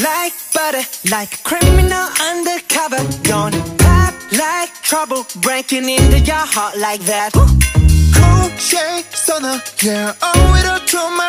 like butter, like a criminal undercover. Gonna pop like trouble, breaking into your heart like that. Cool shade stunner, yeah, oh, owe it all to my.